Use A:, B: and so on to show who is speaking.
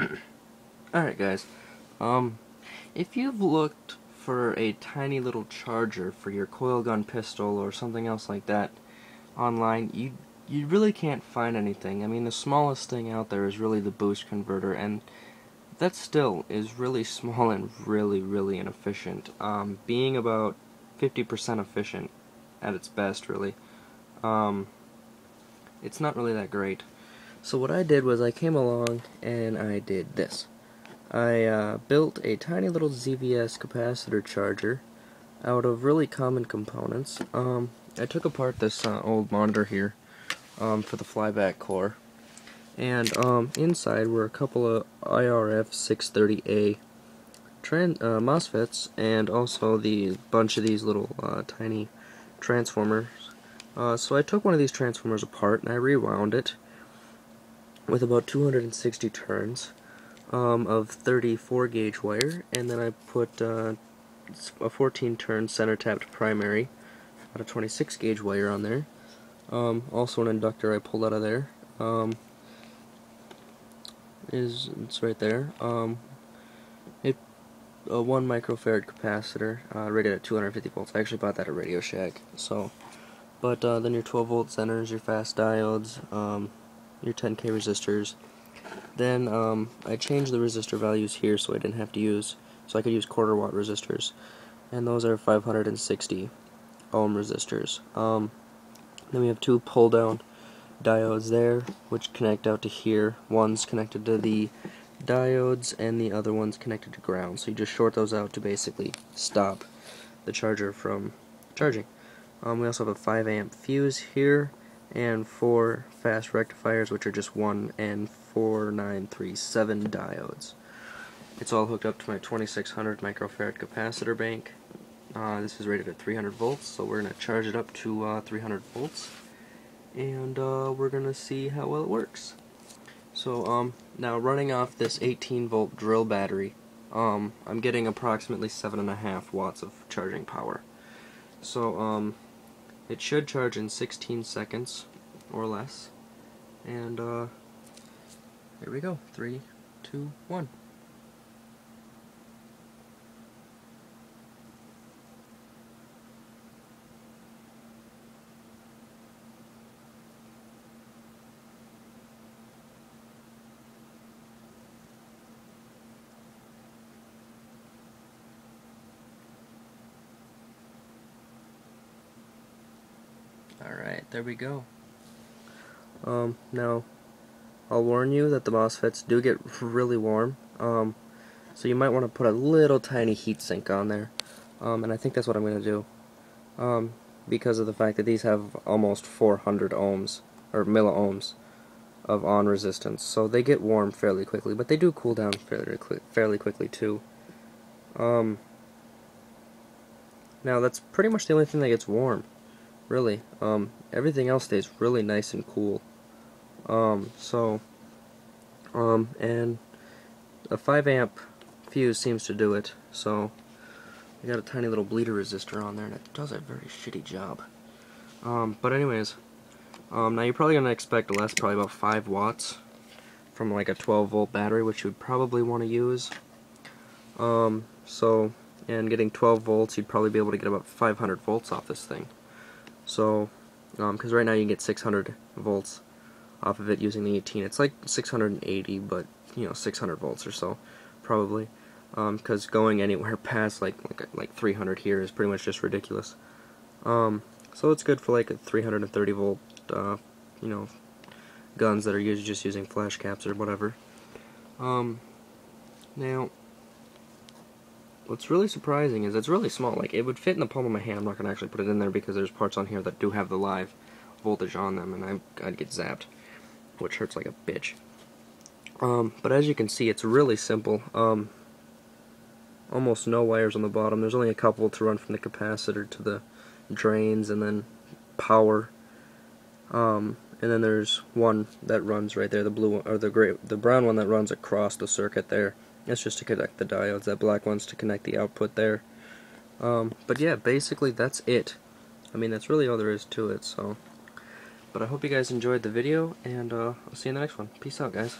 A: Alright guys, um, if you've looked for a tiny little charger for your coil gun pistol or something else like that online, you you really can't find anything. I mean, the smallest thing out there is really the boost converter, and that still is really small and really, really inefficient. Um, being about 50% efficient at its best, really. Um, it's not really that great. So what I did was I came along and I did this. I uh, built a tiny little ZVS capacitor charger out of really common components. Um, I took apart this uh, old monitor here um, for the flyback core. And um, inside were a couple of IRF 630A tran uh, MOSFETs and also the bunch of these little uh, tiny transformers. Uh, so I took one of these transformers apart and I rewound it with about 260 turns um, of 34 gauge wire and then I put uh, a 14 turn center tapped primary out of 26 gauge wire on there um, also an inductor I pulled out of there um, is it's right there um, it a 1 microfarad capacitor uh, rated at 250 volts. I actually bought that at Radio Shack so but uh, then your 12 volt zeners your fast diodes um, your 10k resistors then um, I changed the resistor values here so I didn't have to use, so I could use quarter watt resistors. And those are 560 ohm resistors. Um, then we have two pull down diodes there, which connect out to here. One's connected to the diodes and the other one's connected to ground. So you just short those out to basically stop the charger from charging. Um, we also have a 5 amp fuse here and four fast rectifiers, which are just 1N4937 diodes. It's all hooked up to my 2600 microfarad capacitor bank. Uh, this is rated at 300 volts, so we're going to charge it up to uh, 300 volts, and uh, we're going to see how well it works. So um, now running off this 18 volt drill battery, um, I'm getting approximately 7.5 watts of charging power. So um, it should charge in 16 seconds or less. And uh, here we go. Three, two, one. Alright, there we go. Um, now, I'll warn you that the MOSFETs do get really warm, um, so you might want to put a little tiny heatsink on there, um, and I think that's what I'm going to do, um, because of the fact that these have almost 400 ohms, or milliohms, of on resistance, so they get warm fairly quickly, but they do cool down fairly, fairly quickly too. Um, now that's pretty much the only thing that gets warm really. Um, everything else stays really nice and cool. Um, so, um, and a 5 amp fuse seems to do it, so I got a tiny little bleeder resistor on there, and it does a very shitty job. Um, but anyways, um, now you're probably going to expect less, probably about 5 watts from like a 12 volt battery, which you would probably want to use. Um, so, and getting 12 volts, you'd probably be able to get about 500 volts off this thing. So, because um, right now you can get 600 volts off of it using the 18. It's like 680, but you know 600 volts or so, probably. Because um, going anywhere past like, like like 300 here is pretty much just ridiculous. Um, so it's good for like a 330 volt, uh, you know, guns that are used just using flash caps or whatever. Um, now, what's really surprising is it's really small. Like, it would fit in the palm of my hand. I'm not going to actually put it in there because there's parts on here that do have the live voltage on them, and I, I'd get zapped, which hurts like a bitch. Um, but as you can see, it's really simple. Um, almost no wires on the bottom. There's only a couple to run from the capacitor to the drains, and then power. Um, and then there's one that runs right there, the blue one, or the gray, the brown one that runs across the circuit there. That's just to connect the diodes. That black one's to connect the output there. Um, but yeah, basically that's it. I mean, that's really all there is to it, so. But I hope you guys enjoyed the video, and uh, I'll see you in the next one. Peace out, guys.